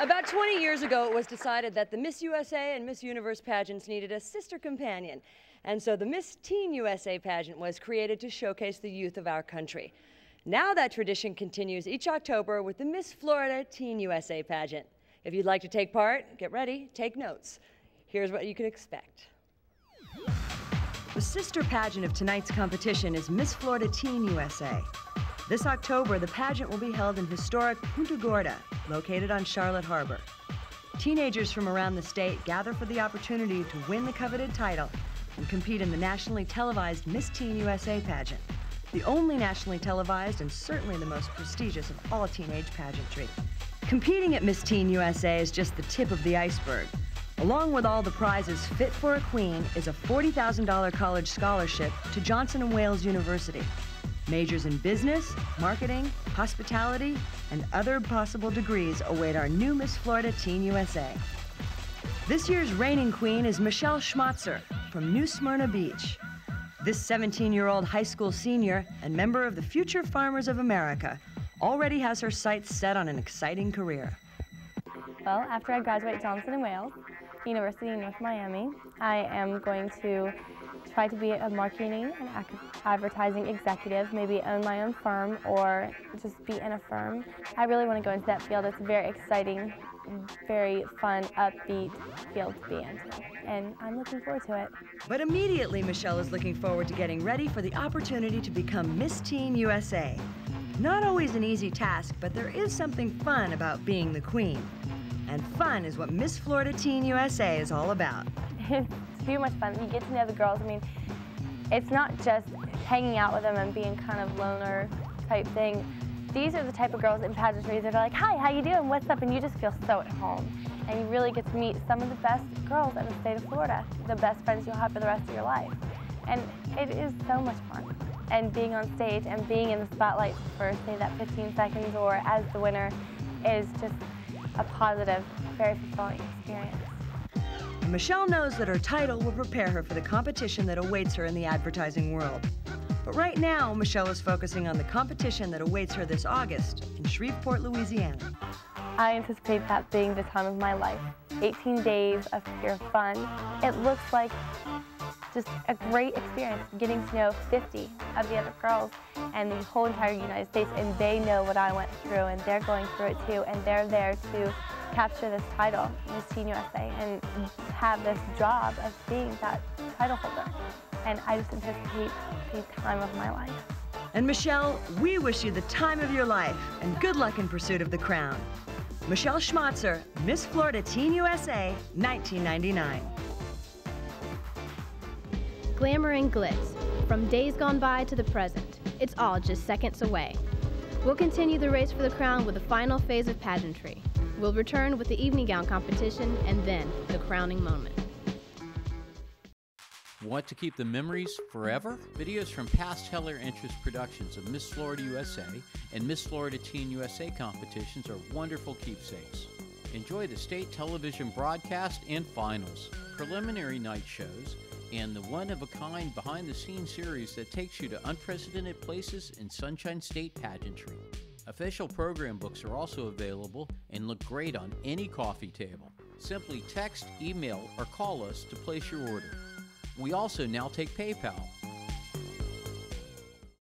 About 20 years ago, it was decided that the Miss USA and Miss Universe pageants needed a sister companion. And so the Miss Teen USA pageant was created to showcase the youth of our country. Now that tradition continues each October with the Miss Florida Teen USA pageant. If you'd like to take part, get ready, take notes. Here's what you can expect. The sister pageant of tonight's competition is Miss Florida Teen USA. This October, the pageant will be held in historic Punta Gorda, located on Charlotte Harbor. Teenagers from around the state gather for the opportunity to win the coveted title and compete in the nationally televised Miss Teen USA pageant, the only nationally televised and certainly the most prestigious of all teenage pageantry. Competing at Miss Teen USA is just the tip of the iceberg. Along with all the prizes fit for a queen is a $40,000 college scholarship to Johnson & Wales University. Majors in business, marketing, hospitality, and other possible degrees await our new Miss Florida Teen USA. This year's reigning queen is Michelle Schmotzer from New Smyrna Beach. This 17 year old high school senior and member of the Future Farmers of America already has her sights set on an exciting career. Well, after I graduate Johnson & Wales, University in North Miami, I am going to try to be a marketing and advertising executive, maybe own my own firm or just be in a firm. I really want to go into that field. It's a very exciting, very fun, upbeat field to be in, and I'm looking forward to it. But immediately, Michelle is looking forward to getting ready for the opportunity to become Miss Teen USA. Not always an easy task, but there is something fun about being the queen. And fun is what Miss Florida Teen USA is all about. it's too much fun. You get to know the girls. I mean, it's not just hanging out with them and being kind of loner type thing. These are the type of girls in pageantry that are like, hi, how you doing, what's up, and you just feel so at home. And you really get to meet some of the best girls in the state of Florida, the best friends you'll have for the rest of your life. And it is so much fun. And being on stage and being in the spotlight for, say, that 15 seconds or as the winner is just a positive, very fulfilling experience. Michelle knows that her title will prepare her for the competition that awaits her in the advertising world. But right now, Michelle is focusing on the competition that awaits her this August in Shreveport, Louisiana. I anticipate that being the time of my life. 18 days of pure fun. It looks like just a great experience getting to know 50 of the other girls and the whole entire United States and they know what I went through and they're going through it too and they're there to capture this title, Miss Teen USA, and have this job of being that title holder. And I just anticipate the time of my life. And Michelle, we wish you the time of your life and good luck in pursuit of the crown. Michelle Schmotzer, Miss Florida Teen USA, 1999. Glamour and glitz, from days gone by to the present, it's all just seconds away. We'll continue the race for the crown with the final phase of pageantry. We'll return with the evening gown competition and then the crowning moment. Want to keep the memories forever? Videos from past Tel-Air Interest productions of Miss Florida USA and Miss Florida Teen USA competitions are wonderful keepsakes. Enjoy the state television broadcast and finals, preliminary night shows, and the one of a kind behind the scenes series that takes you to unprecedented places in Sunshine State pageantry. Official program books are also available and look great on any coffee table. Simply text, email, or call us to place your order. We also now take PayPal.